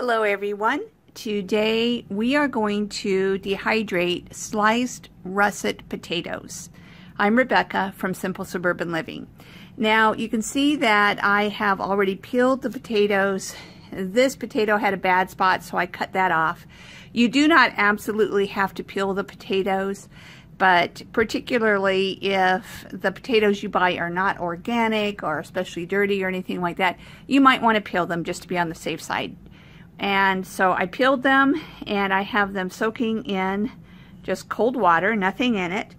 Hello everyone. Today we are going to dehydrate sliced russet potatoes. I'm Rebecca from Simple Suburban Living. Now you can see that I have already peeled the potatoes. This potato had a bad spot so I cut that off. You do not absolutely have to peel the potatoes but particularly if the potatoes you buy are not organic or especially dirty or anything like that, you might want to peel them just to be on the safe side. And so I peeled them and I have them soaking in just cold water, nothing in it,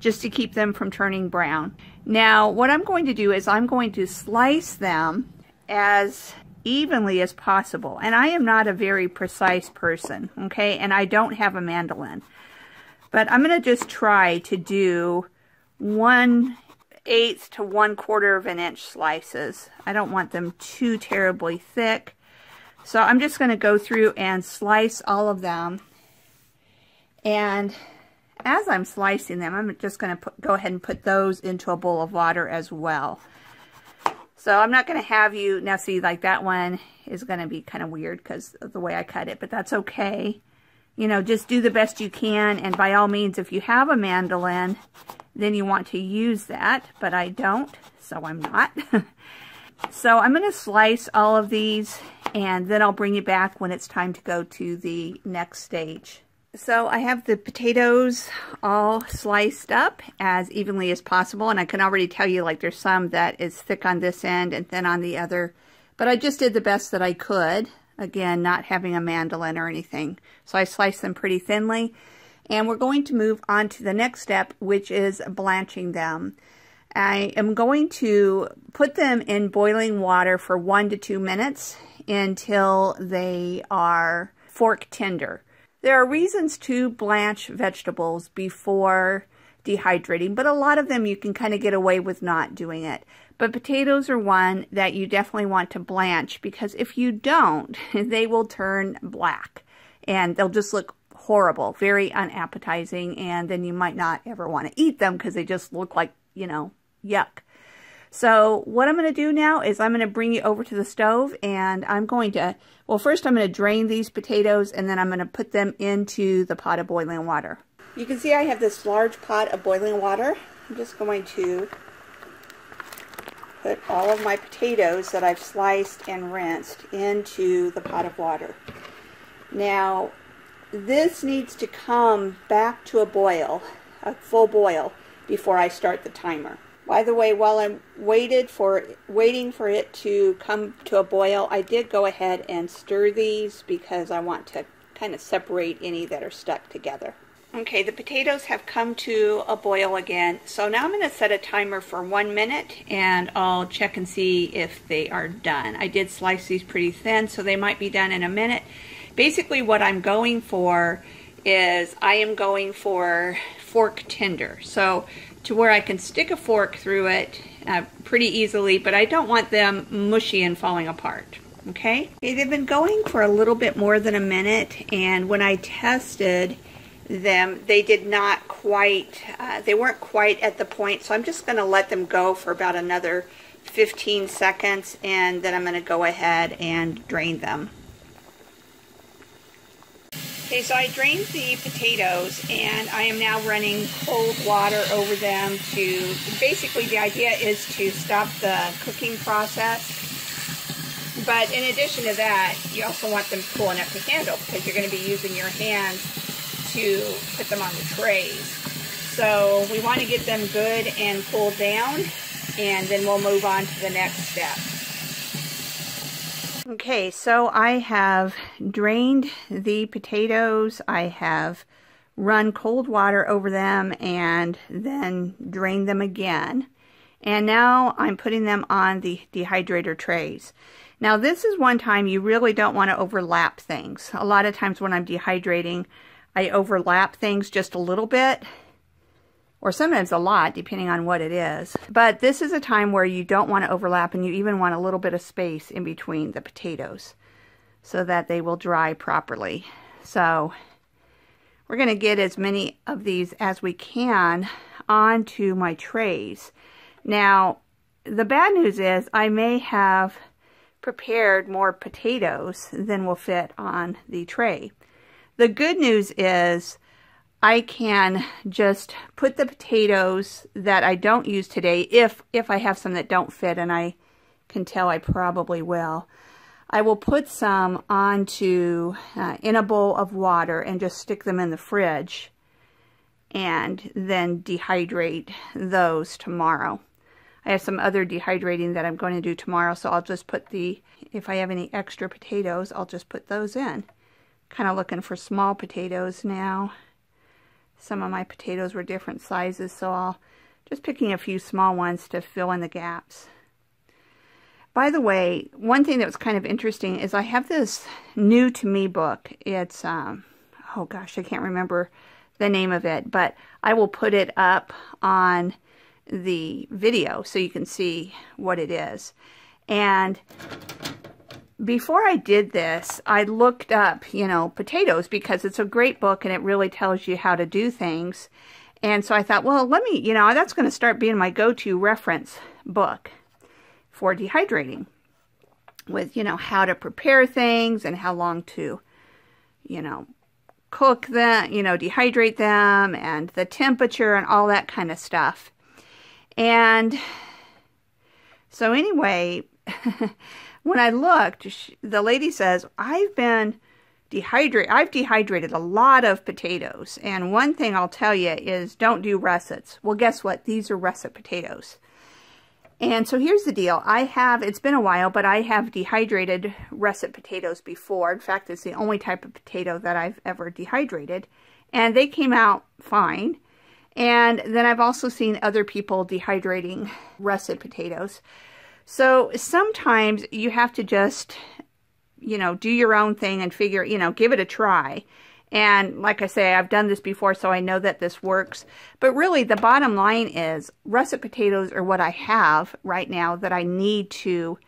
just to keep them from turning brown. Now, what I'm going to do is I'm going to slice them as evenly as possible. And I am not a very precise person, okay? And I don't have a mandolin. But I'm going to just try to do one eighth to one quarter of an inch slices. I don't want them too terribly thick. So I'm just going to go through and slice all of them. And as I'm slicing them, I'm just going to go ahead and put those into a bowl of water as well. So I'm not going to have you, now see like that one is going to be kind of weird because of the way I cut it, but that's okay. You know, just do the best you can. And by all means, if you have a mandolin, then you want to use that, but I don't, so I'm not. so I'm going to slice all of these and then I'll bring you back when it's time to go to the next stage. So I have the potatoes all sliced up as evenly as possible, and I can already tell you like there's some that is thick on this end and thin on the other, but I just did the best that I could. Again, not having a mandolin or anything. So I sliced them pretty thinly, and we're going to move on to the next step, which is blanching them. I am going to put them in boiling water for one to two minutes until they are fork tender. There are reasons to blanch vegetables before dehydrating, but a lot of them you can kind of get away with not doing it. But potatoes are one that you definitely want to blanch because if you don't, they will turn black and they'll just look horrible, very unappetizing, and then you might not ever want to eat them because they just look like, you know, yuck. So what I'm going to do now is I'm going to bring you over to the stove and I'm going to, well first I'm going to drain these potatoes and then I'm going to put them into the pot of boiling water. You can see I have this large pot of boiling water. I'm just going to put all of my potatoes that I've sliced and rinsed into the pot of water. Now this needs to come back to a boil, a full boil, before I start the timer. By the way, while I'm waited for waiting for it to come to a boil, I did go ahead and stir these because I want to kind of separate any that are stuck together. Okay, the potatoes have come to a boil again. So now I'm going to set a timer for one minute and I'll check and see if they are done. I did slice these pretty thin, so they might be done in a minute. Basically what I'm going for is I am going for fork tender. So to where I can stick a fork through it uh, pretty easily, but I don't want them mushy and falling apart. Okay? okay? They've been going for a little bit more than a minute, and when I tested them, they did not quite, uh, they weren't quite at the point, so I'm just going to let them go for about another 15 seconds, and then I'm going to go ahead and drain them. Okay, so I drained the potatoes and I am now running cold water over them to, basically the idea is to stop the cooking process. But in addition to that, you also want them cool enough to handle because you're going to be using your hands to put them on the trays. So we want to get them good and cooled down and then we'll move on to the next step. Okay, so I have drained the potatoes. I have run cold water over them and then drained them again. And now I'm putting them on the dehydrator trays. Now this is one time you really don't want to overlap things. A lot of times when I'm dehydrating, I overlap things just a little bit or sometimes a lot, depending on what it is. But this is a time where you don't want to overlap and you even want a little bit of space in between the potatoes so that they will dry properly. So we're going to get as many of these as we can onto my trays. Now, the bad news is I may have prepared more potatoes than will fit on the tray. The good news is I can just put the potatoes that I don't use today, if, if I have some that don't fit, and I can tell I probably will, I will put some onto uh, in a bowl of water and just stick them in the fridge and then dehydrate those tomorrow. I have some other dehydrating that I'm going to do tomorrow, so I'll just put the, if I have any extra potatoes, I'll just put those in. Kind of looking for small potatoes now. Some of my potatoes were different sizes, so I'll just picking a few small ones to fill in the gaps. By the way, one thing that was kind of interesting is I have this new to me book. It's, um, oh gosh, I can't remember the name of it, but I will put it up on the video so you can see what it is. And before I did this, I looked up, you know, potatoes because it's a great book and it really tells you how to do things. And so I thought, well, let me, you know, that's going to start being my go-to reference book for dehydrating with, you know, how to prepare things and how long to, you know, cook them, you know, dehydrate them and the temperature and all that kind of stuff. And so anyway, when I looked, she, the lady says, I've been dehydrate. I've dehydrated a lot of potatoes. And one thing I'll tell you is don't do russets. Well, guess what? These are russet potatoes. And so here's the deal. I have, it's been a while, but I have dehydrated russet potatoes before. In fact, it's the only type of potato that I've ever dehydrated. And they came out fine. And then I've also seen other people dehydrating russet potatoes. So sometimes you have to just, you know, do your own thing and figure, you know, give it a try. And like I say, I've done this before, so I know that this works. But really, the bottom line is russet potatoes are what I have right now that I need to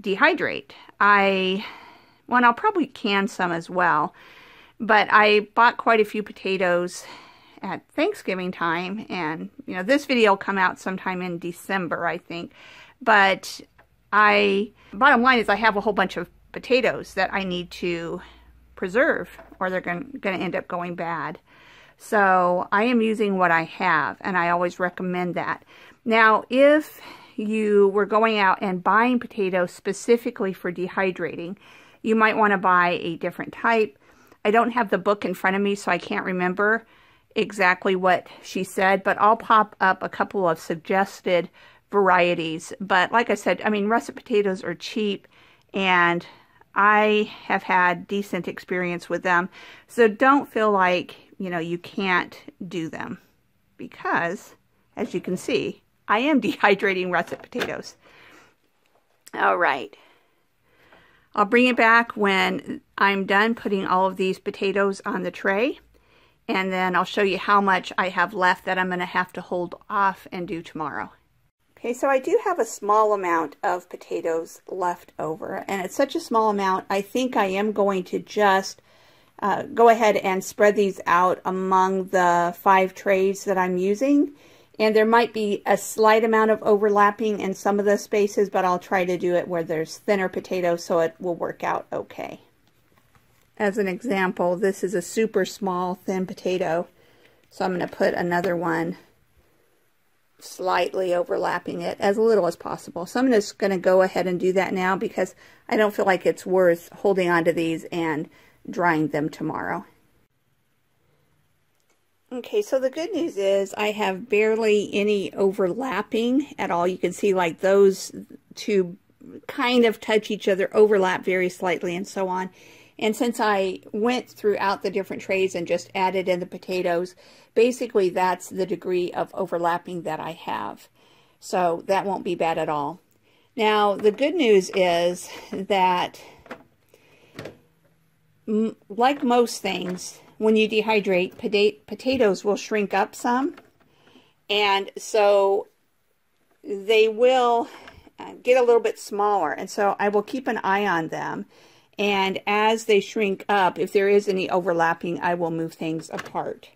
dehydrate. I, well, I'll probably can some as well. But I bought quite a few potatoes at Thanksgiving time. And, you know, this video will come out sometime in December, I think. But I, bottom line is I have a whole bunch of potatoes that I need to preserve or they're going to end up going bad. So I am using what I have and I always recommend that. Now, if you were going out and buying potatoes specifically for dehydrating, you might want to buy a different type. I don't have the book in front of me, so I can't remember exactly what she said, but I'll pop up a couple of suggested varieties. But like I said, I mean, russet potatoes are cheap and I have had decent experience with them. So don't feel like, you know, you can't do them because, as you can see, I am dehydrating russet potatoes. All right. I'll bring it back when I'm done putting all of these potatoes on the tray. And then I'll show you how much I have left that I'm going to have to hold off and do tomorrow. Okay, so I do have a small amount of potatoes left over, and it's such a small amount, I think I am going to just uh, go ahead and spread these out among the five trays that I'm using. And there might be a slight amount of overlapping in some of the spaces, but I'll try to do it where there's thinner potatoes so it will work out okay. As an example, this is a super small thin potato, so I'm going to put another one slightly overlapping it as little as possible. So I'm just going to go ahead and do that now because I don't feel like it's worth holding on to these and drying them tomorrow. Okay, so the good news is I have barely any overlapping at all. You can see like those two kind of touch each other, overlap very slightly and so on. And since I went throughout the different trays and just added in the potatoes, basically that's the degree of overlapping that I have. So that won't be bad at all. Now, the good news is that, like most things, when you dehydrate, potatoes will shrink up some. And so they will uh, get a little bit smaller. And so I will keep an eye on them. And as they shrink up, if there is any overlapping, I will move things apart.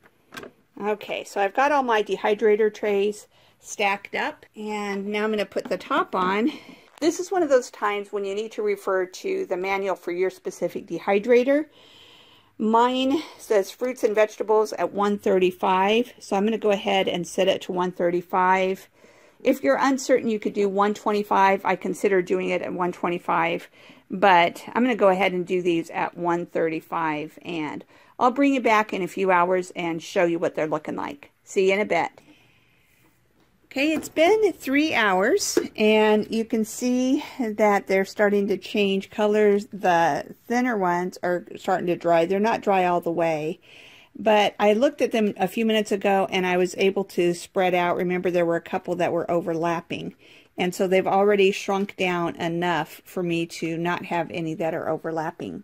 Okay, so I've got all my dehydrator trays stacked up. And now I'm going to put the top on. This is one of those times when you need to refer to the manual for your specific dehydrator. Mine says fruits and vegetables at 135, so I'm going to go ahead and set it to 135. If you're uncertain, you could do 125. I consider doing it at 125, but I'm going to go ahead and do these at 135, and I'll bring you back in a few hours and show you what they're looking like. See you in a bit. Okay, it's been three hours and you can see that they're starting to change colors. The thinner ones are starting to dry. They're not dry all the way, but I looked at them a few minutes ago and I was able to spread out. Remember, there were a couple that were overlapping. And so they've already shrunk down enough for me to not have any that are overlapping.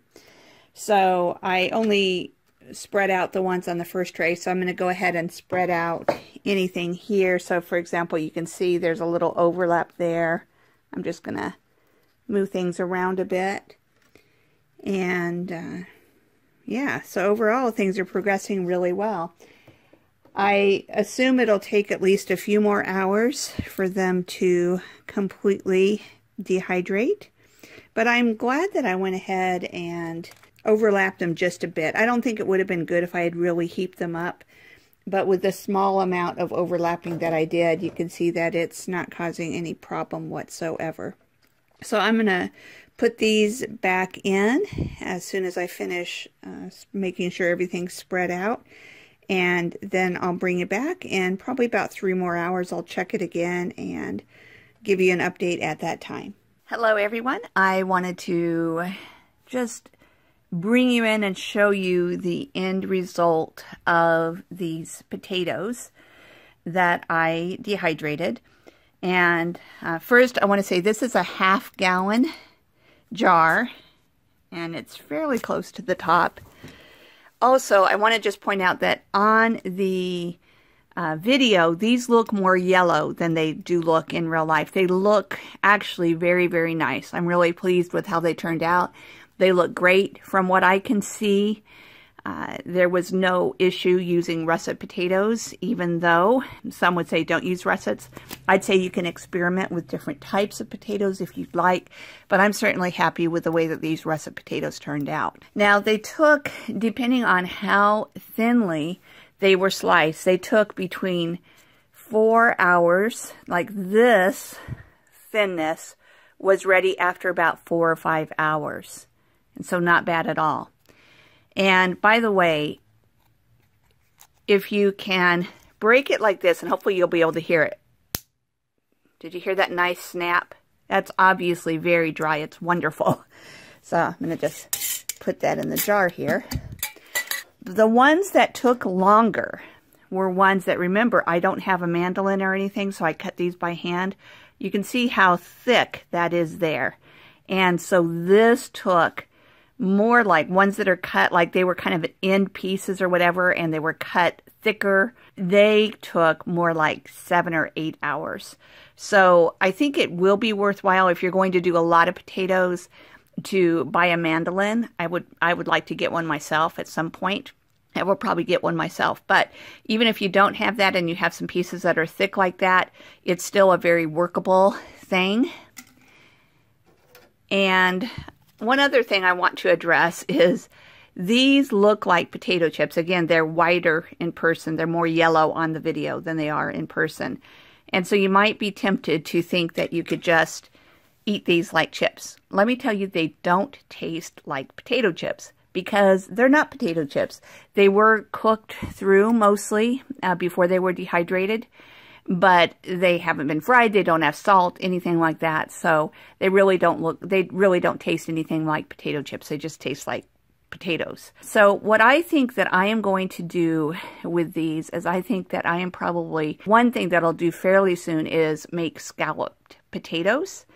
So I only spread out the ones on the first tray. So I'm going to go ahead and spread out anything here. So for example, you can see there's a little overlap there. I'm just going to move things around a bit. And uh, yeah, so overall things are progressing really well. I assume it'll take at least a few more hours for them to completely dehydrate. But I'm glad that I went ahead and overlapped them just a bit. I don't think it would have been good if I had really heaped them up. But with the small amount of overlapping that I did, you can see that it's not causing any problem whatsoever. So I'm going to put these back in as soon as I finish uh, making sure everything's spread out. And then I'll bring it back and probably about three more hours I'll check it again and give you an update at that time. Hello everyone. I wanted to just bring you in and show you the end result of these potatoes that I dehydrated. And uh, first I want to say this is a half gallon jar and it's fairly close to the top. Also, I want to just point out that on the uh, video, these look more yellow than they do look in real life. They look actually very, very nice. I'm really pleased with how they turned out. They look great from what I can see. Uh, there was no issue using russet potatoes, even though some would say don't use russets. I'd say you can experiment with different types of potatoes if you'd like, but I'm certainly happy with the way that these russet potatoes turned out. Now, they took, depending on how thinly they were sliced, they took between four hours, like this thinness was ready after about four or five hours. And so not bad at all. And by the way, if you can break it like this, and hopefully you'll be able to hear it. Did you hear that nice snap? That's obviously very dry. It's wonderful. So I'm going to just put that in the jar here. The ones that took longer were ones that, remember, I don't have a mandolin or anything, so I cut these by hand. You can see how thick that is there. And so this took more like ones that are cut like they were kind of end pieces or whatever and they were cut thicker they took more like seven or eight hours so i think it will be worthwhile if you're going to do a lot of potatoes to buy a mandolin i would i would like to get one myself at some point I will probably get one myself. But even if you don't have that and you have some pieces that are thick like that, it's still a very workable thing. And one other thing I want to address is these look like potato chips. Again, they're whiter in person. They're more yellow on the video than they are in person. And so you might be tempted to think that you could just eat these like chips. Let me tell you, they don't taste like potato chips because they're not potato chips. They were cooked through mostly uh, before they were dehydrated but they haven't been fried. They don't have salt, anything like that. So they really don't look, they really don't taste anything like potato chips. They just taste like potatoes. So what I think that I am going to do with these is I think that I am probably, one thing that I'll do fairly soon is make scalloped potatoes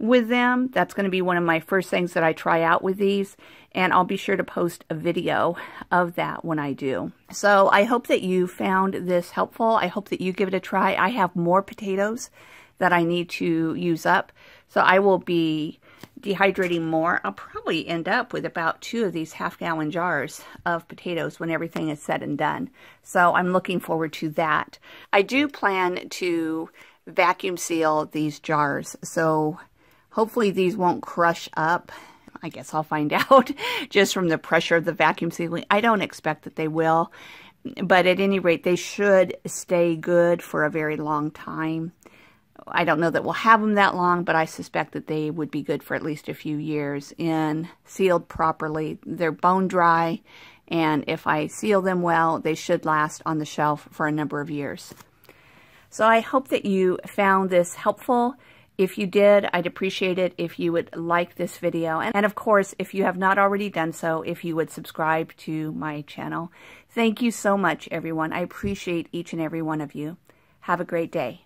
with them. That's going to be one of my first things that I try out with these and I'll be sure to post a video of that when I do. So I hope that you found this helpful. I hope that you give it a try. I have more potatoes that I need to use up, so I will be dehydrating more. I'll probably end up with about two of these half-gallon jars of potatoes when everything is said and done. So I'm looking forward to that. I do plan to vacuum seal these jars, so Hopefully these won't crush up. I guess I'll find out just from the pressure of the vacuum sealing. I don't expect that they will, but at any rate, they should stay good for a very long time. I don't know that we'll have them that long, but I suspect that they would be good for at least a few years in sealed properly. They're bone dry, and if I seal them well, they should last on the shelf for a number of years. So I hope that you found this helpful. If you did, I'd appreciate it if you would like this video. And of course, if you have not already done so, if you would subscribe to my channel. Thank you so much, everyone. I appreciate each and every one of you. Have a great day.